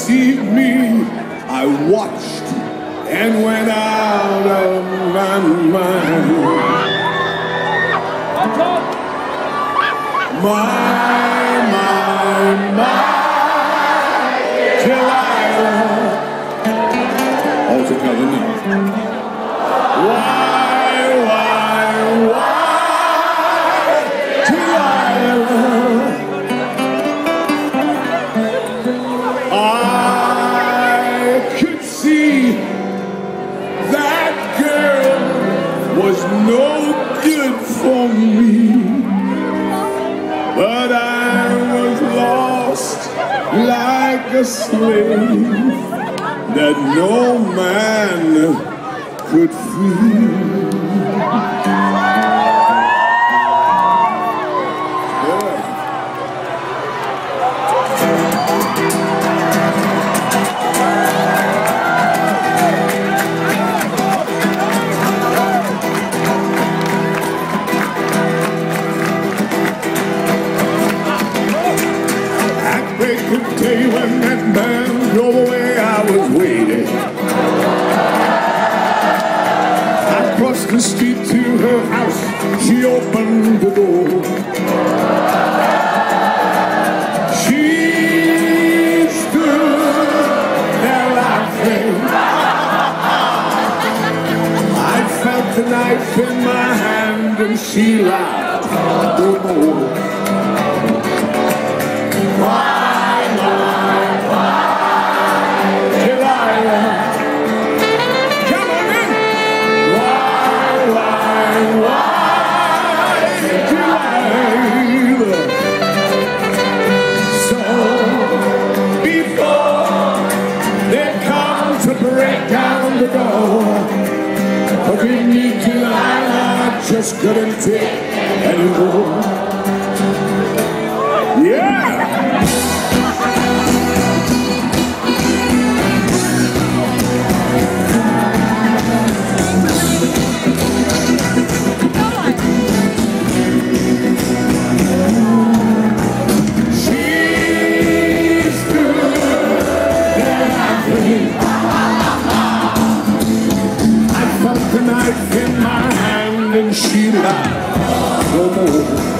deceived me. I watched and went out of my mind. My, my, my, Delilah. Altogether now. Why, was no good for me. But I was lost like a slave that no man could free. That man drove away, I was waiting. I crossed the street to her house, she opened the door. She stood there laughing. I felt the knife in my hand and she laughed no just couldn't take anymore. Hand and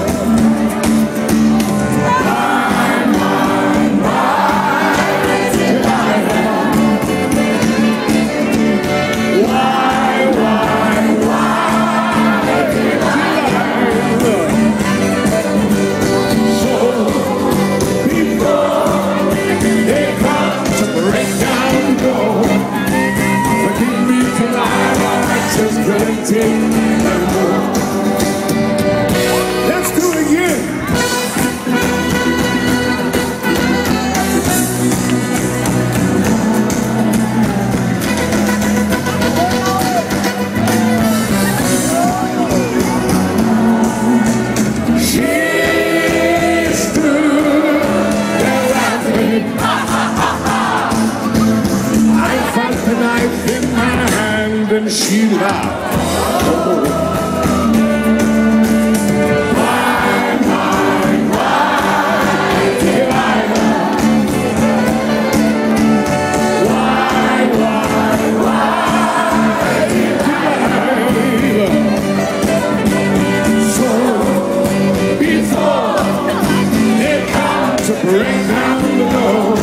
break down the door.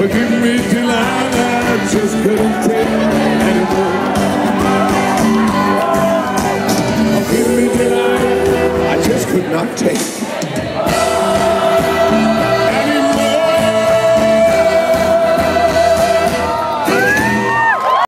Forgive me, Delilah, I just couldn't take could not take.